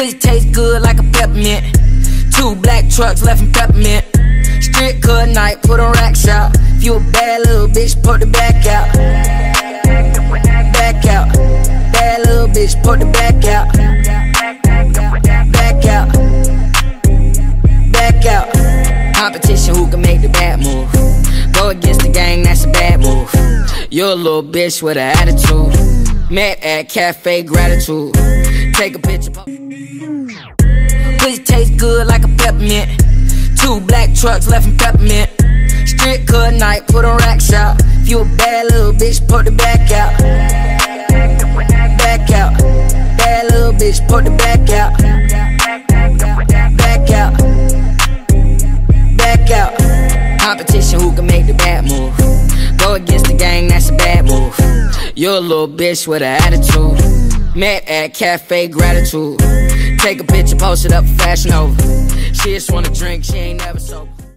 Pussy taste good like a peppermint. Two black trucks left in peppermint. Strip cut night, put on rack shop. If you a bad little bitch, put the back out. Back out. Bad little bitch, put the back out. Back out. Back out. Competition, who can make the bad move? Go against the gang, that's a bad move. You're a little bitch with an attitude. Met at Cafe Gratitude. Take a picture. Pussy taste good like a peppermint. Two black trucks left in peppermint. Strip cut night, put on rack shop. If you a bad little bitch, put the back out. Back out. Bad little bitch, put the back out. Back out. Back out. Competition, who can make the bad move? Go against the gang, that's a bad move. You're a little bitch with an attitude. Met at Cafe Gratitude. Take a picture, post it up Fashion Nova. She just wanna drink, she ain't never sober.